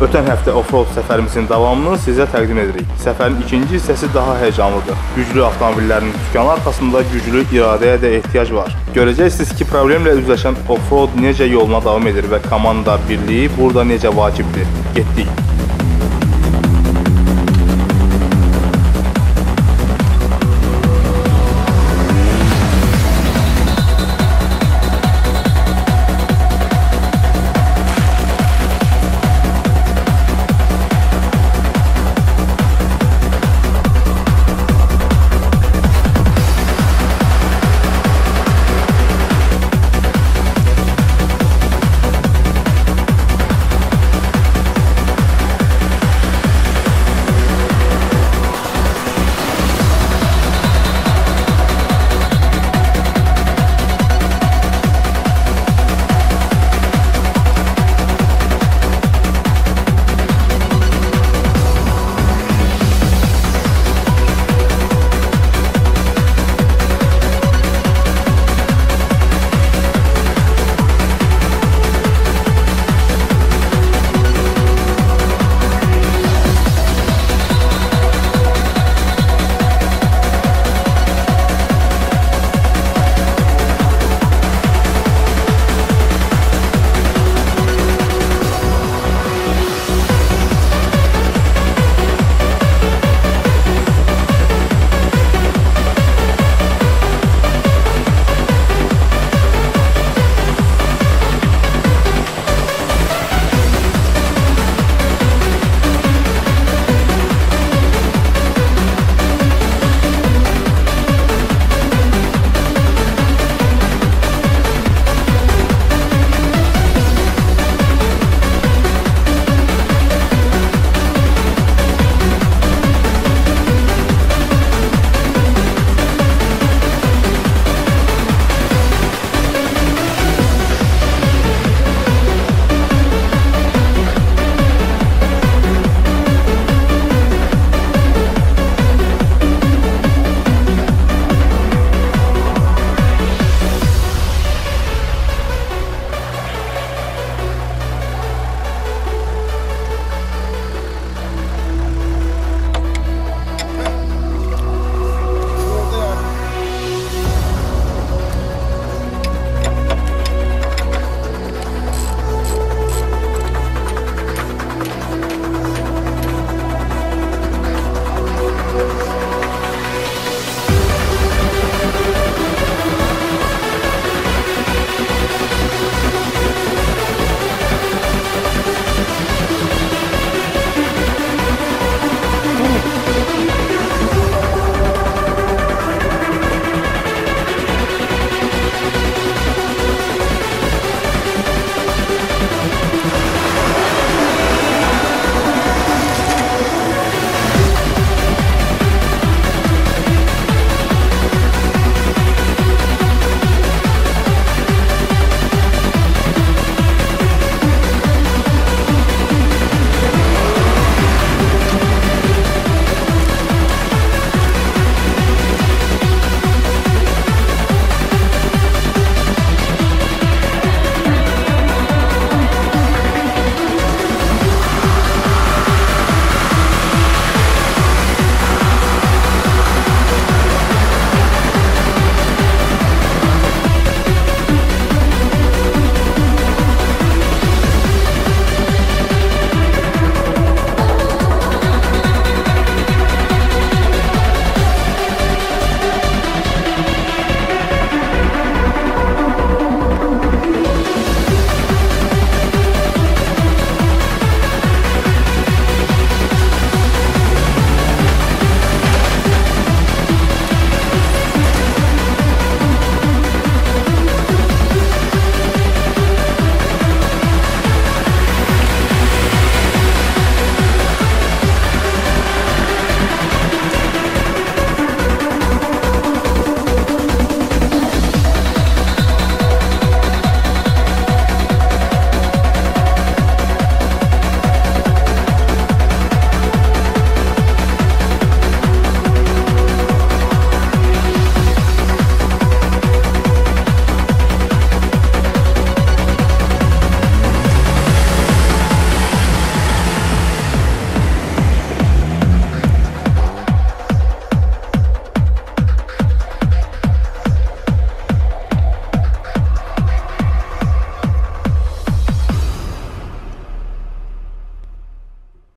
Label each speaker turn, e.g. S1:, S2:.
S1: Ötən həftə offroad səfərimizin davamını sizə təqdim edirik. Səfərin ikinci hissəsi daha həyəcanlıdır. Güclü avtomobillərin dükanı arxasında güclü iradəyə də ehtiyac var. Görəcəksiniz ki, problemlə üzləşən offroad necə yoluna davam edir və komanda birliyi burada necə vacibdir. Getdik.